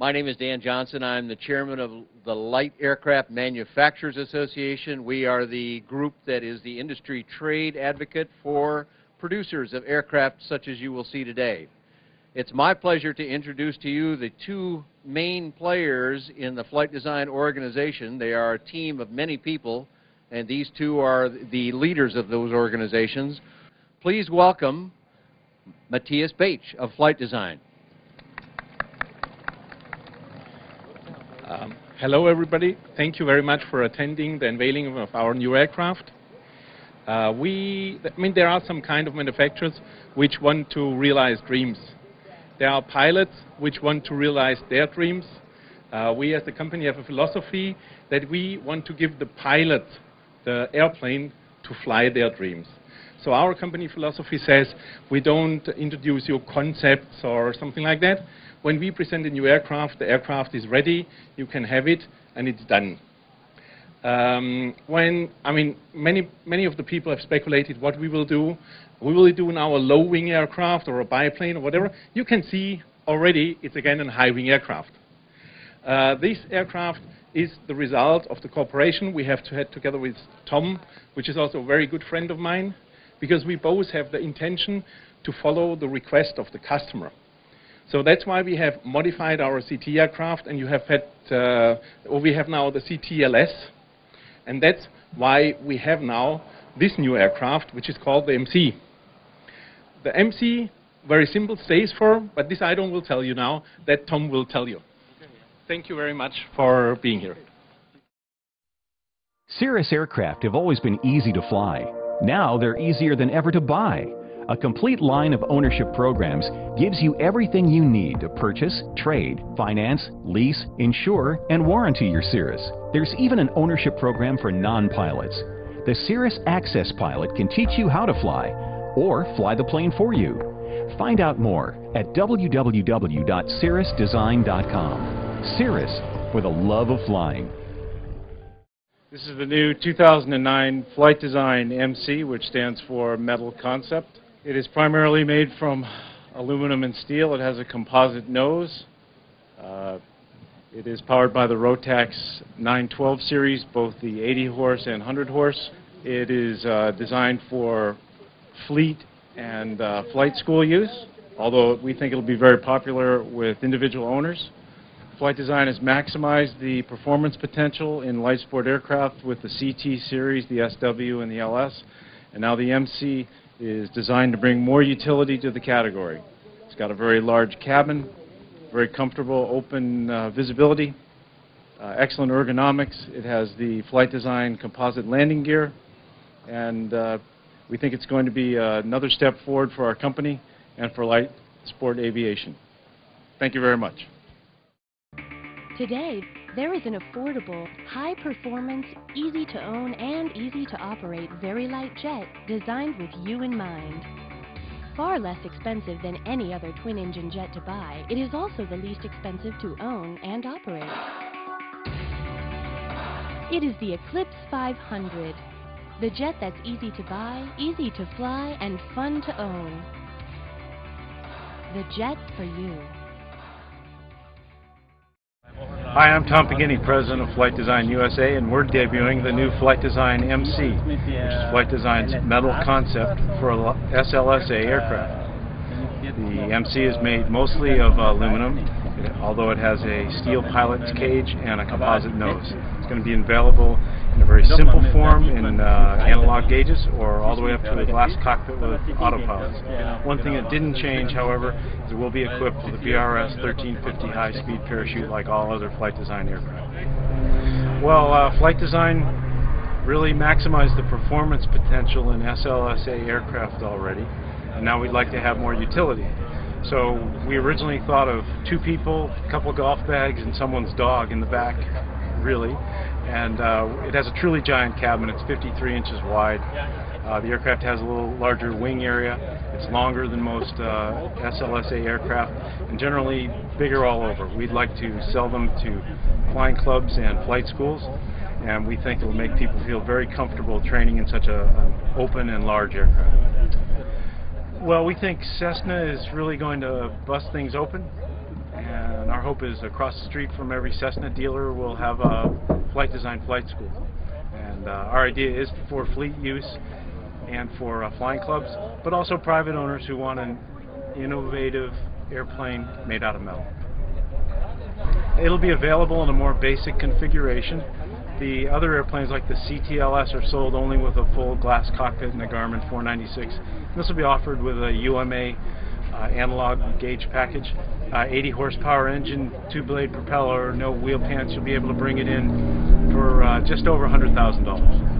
My name is Dan Johnson. I'm the chairman of the Light Aircraft Manufacturers Association. We are the group that is the industry trade advocate for producers of aircraft such as you will see today. It's my pleasure to introduce to you the two main players in the flight design organization. They are a team of many people, and these two are the leaders of those organizations. Please welcome Matthias Betsch of Flight Design. Um, hello, everybody. Thank you very much for attending the unveiling of our new aircraft. Uh, we, I mean, there are some kind of manufacturers which want to realize dreams. There are pilots which want to realize their dreams. Uh, we as a company have a philosophy that we want to give the pilot the airplane to fly their dreams. So our company philosophy says we don't introduce you concepts or something like that. When we present a new aircraft, the aircraft is ready, you can have it, and it's done. Um, when, I mean, many, many of the people have speculated what we will do. We will do now a low-wing aircraft or a biplane or whatever. You can see already it's again a high-wing aircraft. Uh, this aircraft is the result of the cooperation we have to had together with Tom, which is also a very good friend of mine, because we both have the intention to follow the request of the customer. So that's why we have modified our CT aircraft, and you have had, uh, or we have now the CTLS, and that's why we have now this new aircraft, which is called the MC. The MC, very simple, stays for, but this I don't will tell you now, that Tom will tell you. Thank you very much for being here. Cirrus aircraft have always been easy to fly. Now they're easier than ever to buy. A complete line of ownership programs gives you everything you need to purchase, trade, finance, lease, insure, and warranty your Cirrus. There's even an ownership program for non-pilots. The Cirrus Access Pilot can teach you how to fly or fly the plane for you. Find out more at www.cirrusdesign.com. Cirrus, with a love of flying. This is the new 2009 Flight Design MC, which stands for Metal Concept. It is primarily made from aluminum and steel. It has a composite nose. Uh, it is powered by the Rotax 912 series, both the 80 horse and 100 horse. It is uh, designed for fleet and uh, flight school use, although we think it will be very popular with individual owners. Flight Design has maximized the performance potential in light sport aircraft with the CT series, the SW, and the LS. And now the MC is designed to bring more utility to the category. It's got a very large cabin, very comfortable open uh, visibility, uh, excellent ergonomics. It has the flight design composite landing gear, and uh, we think it's going to be uh, another step forward for our company and for light sport aviation. Thank you very much. Today, there is an affordable, high performance, easy to own and easy to operate very light jet designed with you in mind. Far less expensive than any other twin engine jet to buy, it is also the least expensive to own and operate. It is the Eclipse 500, the jet that's easy to buy, easy to fly, and fun to own. The jet for you. Hi, I'm Tom Peghiny, President of Flight Design USA, and we're debuting the new Flight Design MC, which is Flight Design's metal concept for SLSA aircraft. The MC is made mostly of uh, aluminum, although it has a steel pilot's cage and a composite nose. It's going to be available in a very simple form in uh, analog gauges or all the way up to a glass cockpit with autopilots. One thing that didn't change, however, is it will be equipped with a BRS 1350 high-speed parachute like all other flight design aircraft. Well, uh, flight design really maximized the performance potential in SLSA aircraft already, and now we'd like to have more utility. So we originally thought of two people, a couple golf bags, and someone's dog in the back, really. And uh, it has a truly giant cabin. It's 53 inches wide. Uh, the aircraft has a little larger wing area. It's longer than most uh, SLSA aircraft, and generally bigger all over. We'd like to sell them to flying clubs and flight schools, and we think it will make people feel very comfortable training in such a, an open and large aircraft. Well, we think Cessna is really going to bust things open, and our hope is across the street from every Cessna dealer we'll have a flight design flight school. And uh, our idea is for fleet use and for uh, flying clubs, but also private owners who want an innovative airplane made out of metal. It'll be available in a more basic configuration. The other airplanes like the CTLS are sold only with a full glass cockpit and the Garmin 496. This will be offered with a UMA uh, analog gauge package, uh, 80 horsepower engine, two blade propeller, no wheel pants. You'll be able to bring it in for uh, just over $100,000.